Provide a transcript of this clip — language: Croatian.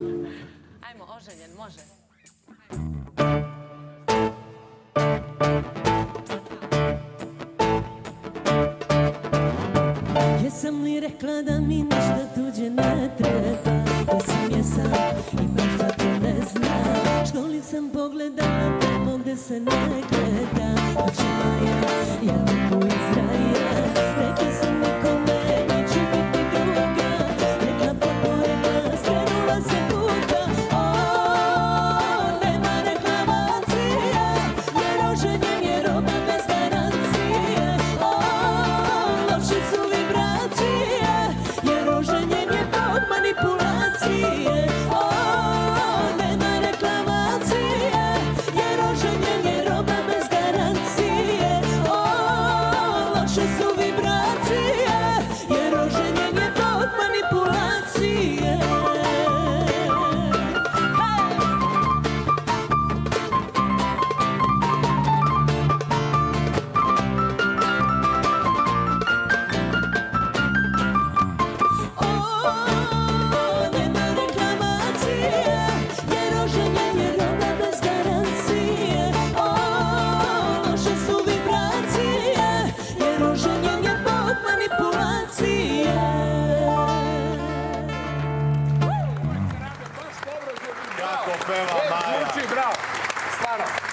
Ajmo, oženjen, može. Jesam li rekla da mi ništa tuđe ne treba? Da sam jesam i baš zato ne znam. Što li sam pogledala tamo gde se ne gleda naše su vibracije Jer oženjenje pod manipulacije Oh peva Maja. Zvuči, bravo. Stvarno.